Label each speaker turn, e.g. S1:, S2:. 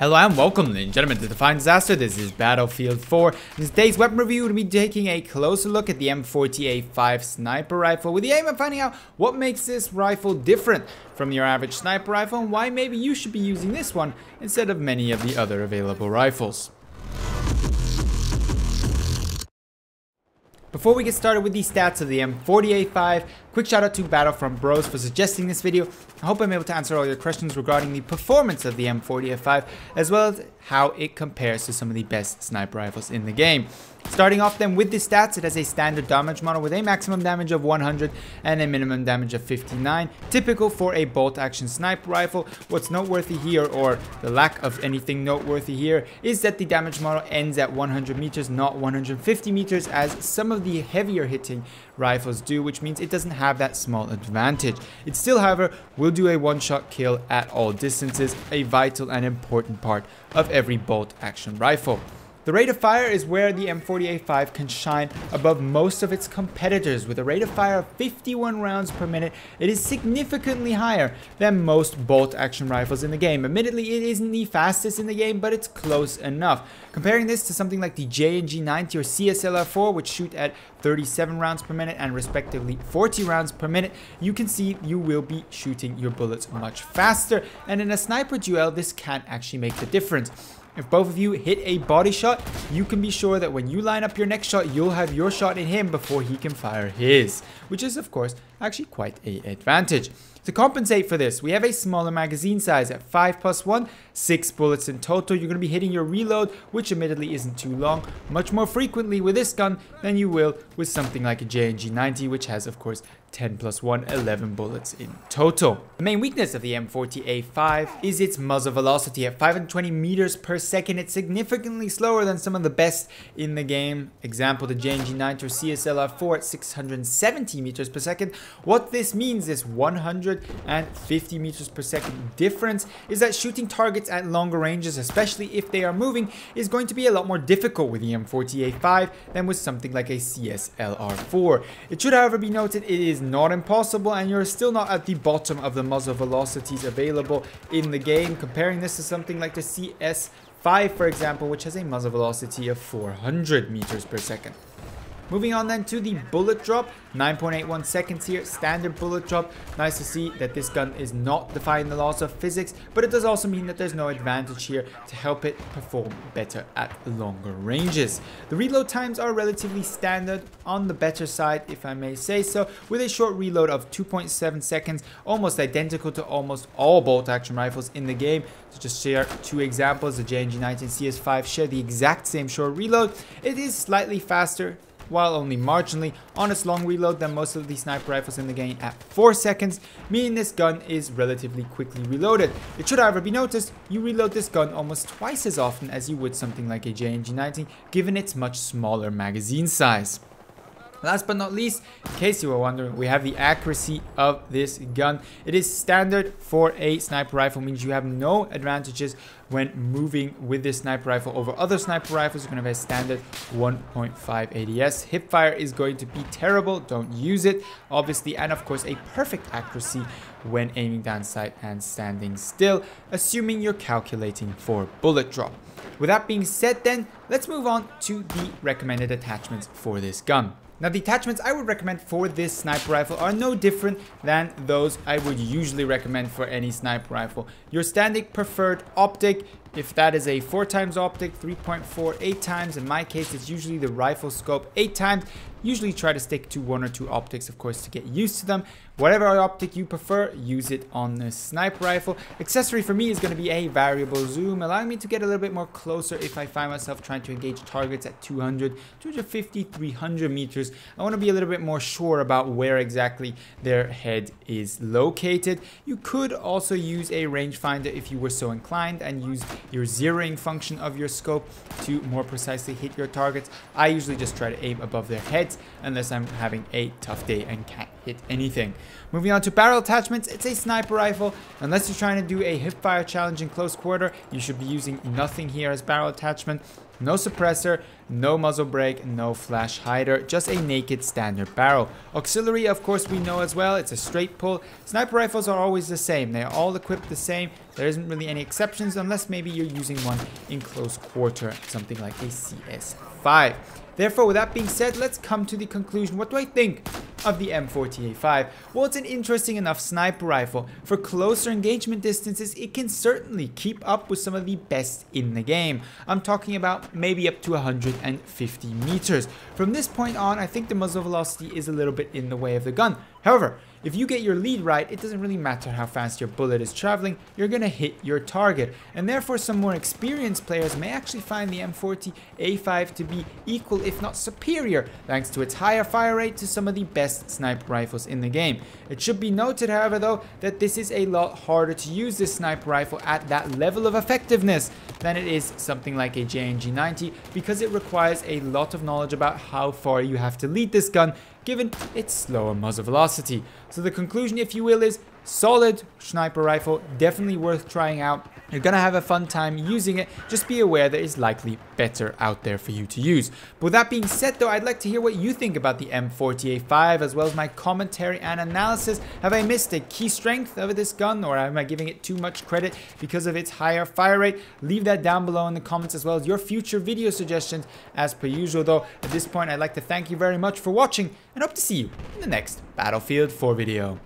S1: Hello and welcome, ladies and gentlemen, to Defined Disaster. This is Battlefield 4. In today's weapon review, we'll be taking a closer look at the M40A5 sniper rifle with the aim of finding out what makes this rifle different from your average sniper rifle and why maybe you should be using this one instead of many of the other available rifles. Before we get started with the stats of the M40A5, quick shout out to Battlefront Bros for suggesting this video. I hope I'm able to answer all your questions regarding the performance of the M40A5 as well as how it compares to some of the best sniper rifles in the game. Starting off then with the stats, it has a standard damage model with a maximum damage of 100 and a minimum damage of 59, typical for a bolt action sniper rifle. What's noteworthy here, or the lack of anything noteworthy here, is that the damage model ends at 100 meters, not 150 meters, as some of the heavier hitting rifles do, which means it doesn't have that small advantage. It still, however, will do a one-shot kill at all distances, a vital and important part of every bolt action rifle. The rate of fire is where the M40A5 can shine above most of its competitors. With a rate of fire of 51 rounds per minute, it is significantly higher than most bolt action rifles in the game. Admittedly, it isn't the fastest in the game, but it's close enough. Comparing this to something like the JNG 90 or CSLR4, which shoot at 37 rounds per minute and respectively 40 rounds per minute, you can see you will be shooting your bullets much faster. And in a sniper duel, this can actually make the difference. If both of you hit a body shot, you can be sure that when you line up your next shot, you'll have your shot in him before he can fire his, which is of course actually quite a advantage. To compensate for this, we have a smaller magazine size at 5 plus 1, 6 bullets in total. You're going to be hitting your reload, which admittedly isn't too long, much more frequently with this gun than you will with something like a JNG 90, which has of course 10 plus 1, 11 bullets in total. The main weakness of the M40A5 is its muzzle velocity. At 520 meters per second, it's significantly slower than some of the best in the game. Example, the JNG 90 or CSLR4 at 670 meters per second. What this means is 150 meters per second difference is that shooting targets at longer ranges, especially if they are moving, is going to be a lot more difficult with the M40A5 than with something like a CSLR4. It should however be noted it is not impossible and you're still not at the bottom of the muzzle velocities available in the game. Comparing this to something like the CS5 for example, which has a muzzle velocity of 400 meters per second. Moving on then to the bullet drop, 9.81 seconds here, standard bullet drop. Nice to see that this gun is not defying the laws of physics, but it does also mean that there's no advantage here to help it perform better at longer ranges. The reload times are relatively standard on the better side, if I may say so, with a short reload of 2.7 seconds, almost identical to almost all bolt action rifles in the game. To just share two examples, the J&G 19 CS5 share the exact same short reload. It is slightly faster while only marginally on its long reload than most of the sniper rifles in the game at 4 seconds, meaning this gun is relatively quickly reloaded. It should however be noticed, you reload this gun almost twice as often as you would something like a JNG 90 given its much smaller magazine size. Last but not least, in case you were wondering, we have the accuracy of this gun. It is standard for a sniper rifle, means you have no advantages when moving with this sniper rifle over other sniper rifles. You're to have a standard 1.5 ADS. Hipfire is going to be terrible. Don't use it, obviously. And of course, a perfect accuracy when aiming down sight and standing still, assuming you're calculating for bullet drop. With that being said then, let's move on to the recommended attachments for this gun. Now the attachments I would recommend for this sniper rifle are no different than those I would usually recommend for any sniper rifle. Your standard preferred optic, if that is a 4 times optic, 3.4, 8 times, in my case it's usually the rifle scope 8 times, Usually try to stick to one or two optics, of course, to get used to them. Whatever optic you prefer, use it on the sniper rifle. Accessory for me is going to be a variable zoom, allowing me to get a little bit more closer if I find myself trying to engage targets at 200, 250, 300 meters. I want to be a little bit more sure about where exactly their head is located. You could also use a rangefinder if you were so inclined and use your zeroing function of your scope to more precisely hit your targets. I usually just try to aim above their heads unless I'm having a tough day and can't hit anything. Moving on to barrel attachments, it's a sniper rifle. Unless you're trying to do a hip fire challenge in close quarter, you should be using nothing here as barrel attachment. No suppressor, no muzzle brake, no flash hider, just a naked standard barrel. Auxiliary, of course, we know as well, it's a straight pull. Sniper rifles are always the same, they're all equipped the same. There isn't really any exceptions unless maybe you're using one in close quarter, something like a CS5. Therefore, with that being said, let's come to the conclusion. What do I think of the M40A5? Well, it's an interesting enough sniper rifle. For closer engagement distances, it can certainly keep up with some of the best in the game. I'm talking about maybe up to 150 meters. From this point on, I think the muzzle velocity is a little bit in the way of the gun. However, if you get your lead right, it doesn't really matter how fast your bullet is traveling, you're gonna hit your target. And therefore some more experienced players may actually find the M40A5 to be equal if not superior, thanks to its higher fire rate to some of the best sniper rifles in the game. It should be noted however though, that this is a lot harder to use this sniper rifle at that level of effectiveness than it is something like a JNG 90 because it requires a lot of knowledge about how far you have to lead this gun given its slower muzzle velocity. So the conclusion, if you will, is solid sniper rifle, definitely worth trying out. You're gonna have a fun time using it, just be aware there is likely better out there for you to use. But with that being said though, I'd like to hear what you think about the M40A5 as well as my commentary and analysis. Have I missed a key strength of this gun or am I giving it too much credit because of its higher fire rate? Leave that down below in the comments as well as your future video suggestions as per usual though. At this point I'd like to thank you very much for watching and hope to see you in the next Battlefield 4 video.